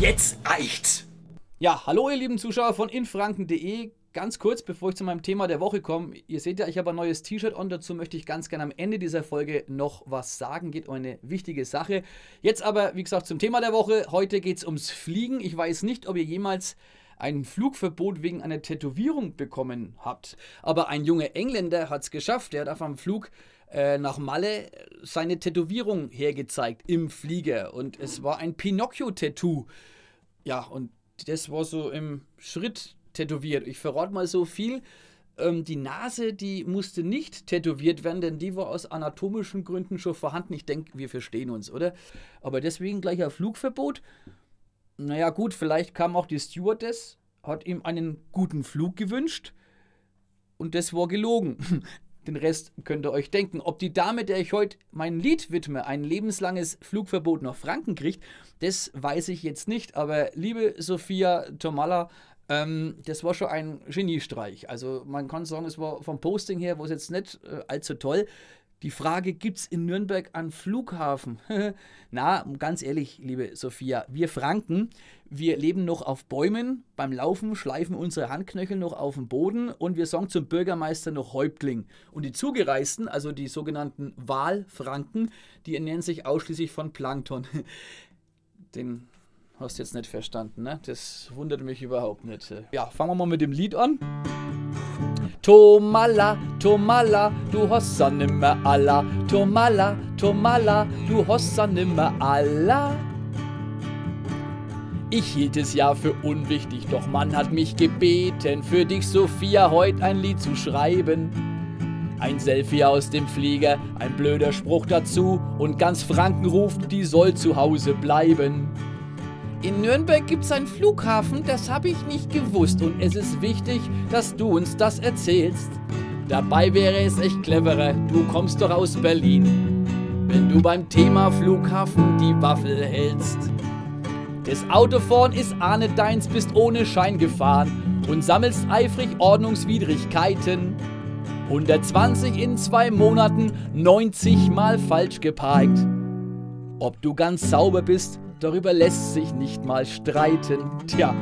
Jetzt reicht's! Ja, hallo ihr lieben Zuschauer von infranken.de. Ganz kurz, bevor ich zu meinem Thema der Woche komme. Ihr seht ja, ich habe ein neues T-Shirt und dazu möchte ich ganz gerne am Ende dieser Folge noch was sagen. Geht um eine wichtige Sache. Jetzt aber, wie gesagt, zum Thema der Woche. Heute geht es ums Fliegen. Ich weiß nicht, ob ihr jemals ein Flugverbot wegen einer Tätowierung bekommen habt. Aber ein junger Engländer hat es geschafft. Der hat auf einem Flug äh, nach Malle seine Tätowierung hergezeigt im Flieger. Und es war ein Pinocchio-Tattoo. Ja, und das war so im Schritt tätowiert. Ich verrate mal so viel. Ähm, die Nase, die musste nicht tätowiert werden, denn die war aus anatomischen Gründen schon vorhanden. Ich denke, wir verstehen uns, oder? Aber deswegen gleich ein Flugverbot. Naja, gut, vielleicht kam auch die Stewardess, hat ihm einen guten Flug gewünscht. Und das war gelogen. Den Rest könnt ihr euch denken. Ob die Dame, der ich heute mein Lied widme, ein lebenslanges Flugverbot nach Franken kriegt, das weiß ich jetzt nicht. Aber liebe Sophia Tomalla, ähm, das war schon ein Geniestreich. Also man kann sagen, es war vom Posting her, war es jetzt nicht äh, allzu toll. Die Frage, gibt es in Nürnberg einen Flughafen? Na, ganz ehrlich, liebe Sophia, wir Franken, wir leben noch auf Bäumen, beim Laufen schleifen unsere Handknöchel noch auf dem Boden und wir sagen zum Bürgermeister noch Häuptling. Und die Zugereisten, also die sogenannten Wahlfranken, die ernähren sich ausschließlich von Plankton. Den hast jetzt nicht verstanden, ne? Das wundert mich überhaupt nicht. Ja, fangen wir mal mit dem Lied an. Tomala, Tomala, du hast ja nimmer alla. Tomala, Tomala, du hast ja nimmer alla. Ich hielt es ja für unwichtig, doch man hat mich gebeten, für dich Sophia heute ein Lied zu schreiben. Ein Selfie aus dem Flieger, ein blöder Spruch dazu und ganz Franken ruft, die soll zu Hause bleiben. In Nürnberg gibt's einen Flughafen, das habe ich nicht gewusst und es ist wichtig, dass du uns das erzählst. Dabei wäre es echt cleverer, du kommst doch aus Berlin, wenn du beim Thema Flughafen die Waffel hältst. Das Autofahren ist ahne deins, bist ohne Schein gefahren und sammelst eifrig Ordnungswidrigkeiten. 120 in zwei Monaten, 90 mal falsch geparkt. Ob du ganz sauber bist, Darüber lässt sich nicht mal streiten. Tja.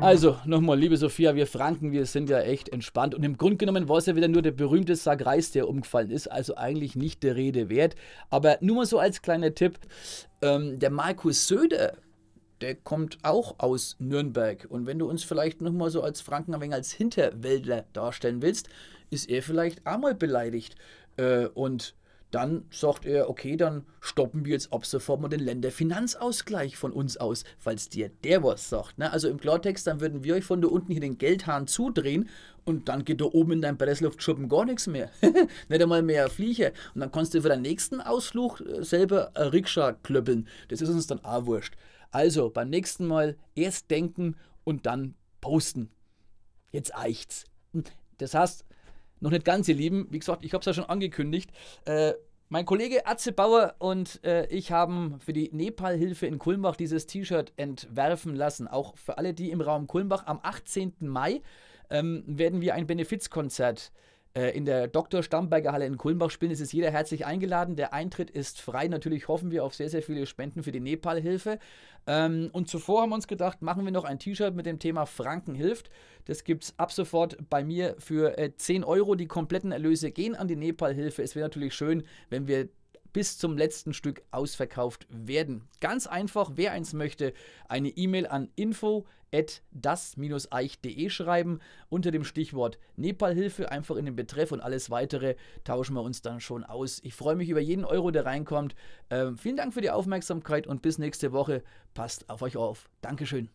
Also, nochmal, liebe Sophia, wir Franken, wir sind ja echt entspannt. Und im Grunde genommen war es ja wieder nur der berühmte Sagreis, der umgefallen ist. Also eigentlich nicht der Rede wert. Aber nur mal so als kleiner Tipp: ähm, Der Markus Söder, der kommt auch aus Nürnberg. Und wenn du uns vielleicht nochmal so als Franken ein wenig als Hinterwäldler darstellen willst, ist er vielleicht auch mal beleidigt. Äh, und dann sagt er, okay, dann stoppen wir jetzt ab sofort mal den Länderfinanzausgleich von uns aus, falls dir der was sagt. Ne? Also im Klartext, dann würden wir euch von da unten hier den Geldhahn zudrehen und dann geht da oben in deinem Pressluftschuppen gar nichts mehr. Nicht einmal mehr Flieger. Und dann kannst du für den nächsten Ausflug äh, selber ein Rikscha klöppeln. Das ist uns dann auch wurscht. Also beim nächsten Mal erst denken und dann posten. Jetzt eicht's. Das heißt, noch nicht ganz, ihr Lieben. Wie gesagt, ich habe es ja schon angekündigt. Äh, mein Kollege Atze Bauer und äh, ich haben für die Nepal-Hilfe in Kulmbach dieses T-Shirt entwerfen lassen. Auch für alle, die im Raum Kulmbach am 18. Mai ähm, werden wir ein Benefizkonzert äh, in der Dr. Stamberger Halle in Kulmbach spielen. Es ist jeder herzlich eingeladen. Der Eintritt ist frei. Natürlich hoffen wir auf sehr, sehr viele Spenden für die Nepal-Hilfe. Ähm, und zuvor haben wir uns gedacht, machen wir noch ein T-Shirt mit dem Thema Franken hilft. Das gibt es ab sofort bei mir für äh, 10 Euro. Die kompletten Erlöse gehen an die Nepal-Hilfe. Es wäre natürlich schön, wenn wir bis zum letzten Stück ausverkauft werden. Ganz einfach, wer eins möchte, eine E-Mail an info das-eich.de schreiben unter dem Stichwort Nepalhilfe einfach in den Betreff und alles weitere tauschen wir uns dann schon aus. Ich freue mich über jeden Euro, der reinkommt. Ähm, vielen Dank für die Aufmerksamkeit und bis nächste Woche. Passt auf euch auf. Dankeschön.